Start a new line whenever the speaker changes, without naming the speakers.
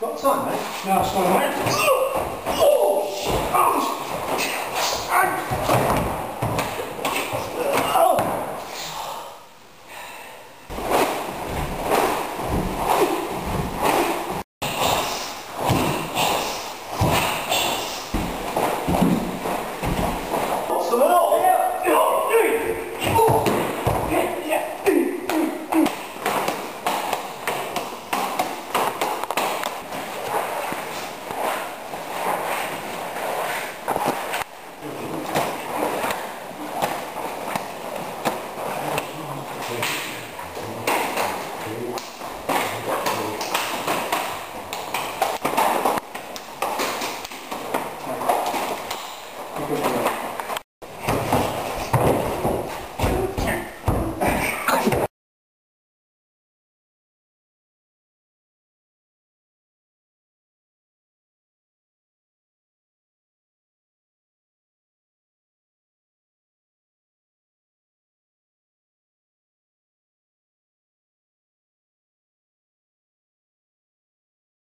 Got time, mate?
No, it's not mate.
Oh, shit. Oh, the
Good.